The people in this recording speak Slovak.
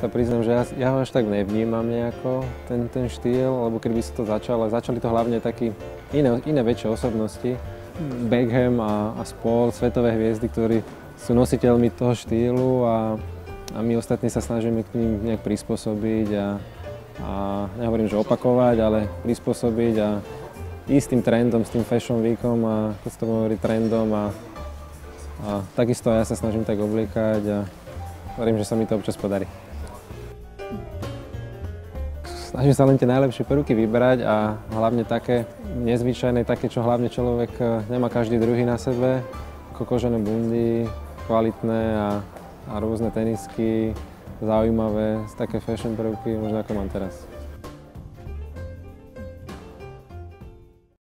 sa priznám, že ja, ja ho až tak nevnímam nejako, ten, ten štýl, lebo keď by sa to začalo, začali to hlavne takí iné, iné väčšie osobnosti, Beckham a, a spol, svetové hviezdy, ktorí sú nositeľmi toho štýlu a, a my ostatní sa snažíme k ním nejak prispôsobiť a, a nehovorím, že opakovať, ale prispôsobiť a ísť tým trendom, s tým fashion weekom a ako sa to hovorí, trendom a, a takisto ja sa snažím tak obliekať a verím, že sa mi to občas podarí. Snažím sa len tie najlepšie peruky vybrať a hlavne také nezvyčajné, také, čo hlavne človek eh, nemá každý druhý na sebe, ako kožené bundy, kvalitné a, a rôzne tenisky, zaujímavé, také fashion prvky, možno ako mám teraz.